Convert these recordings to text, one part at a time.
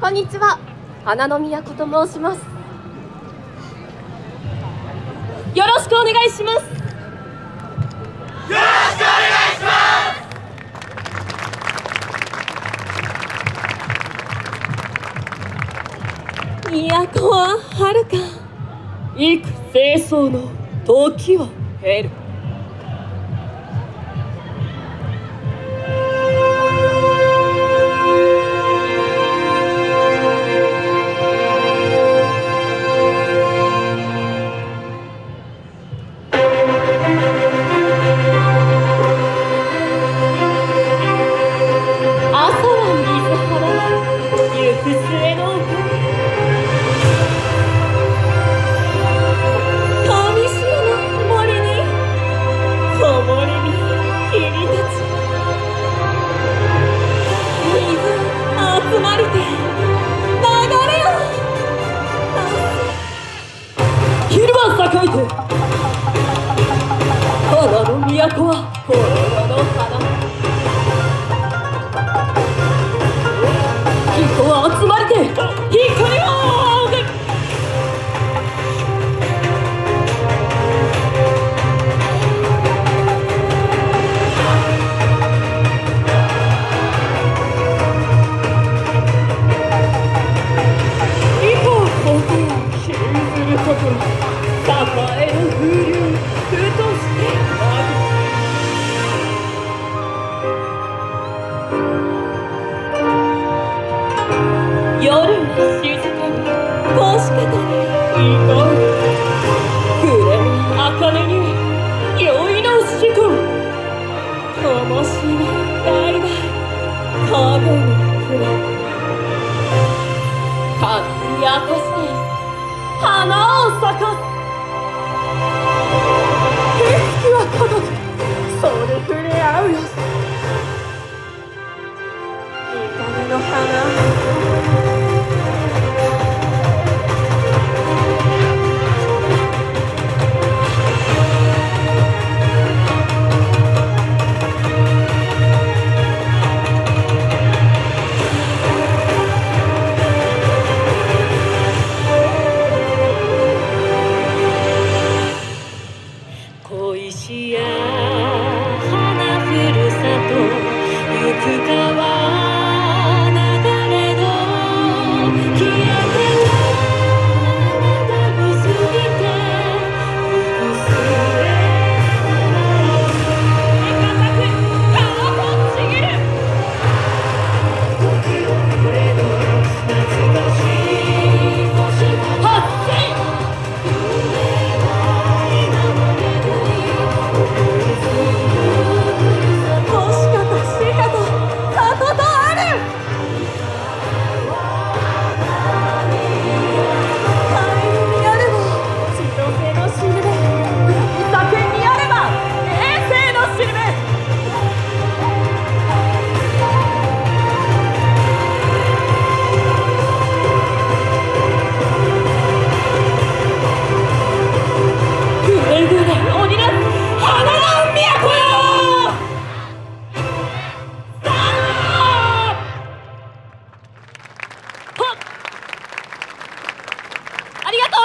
こんにちは。花の都と申します。よろしくお願いします。よろしくお願いします。都は遥か。幾清掃の時を経る。末の上白の森に木漏れ日霧立ち水集まりて流れよ昼間栄えて花の都は心の花降ここ信ずるところ栄えの風流ふとしてなる夜は静かにこうしかたに行こう暮れ。の茜に酔いの思考灯火大々影に触れ。花に明かして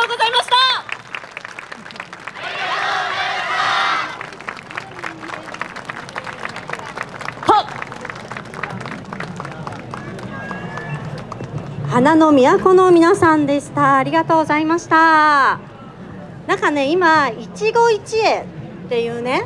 うございました。は花の都の皆さんでした。ありがとうございました。なんかね今一期一会っていうね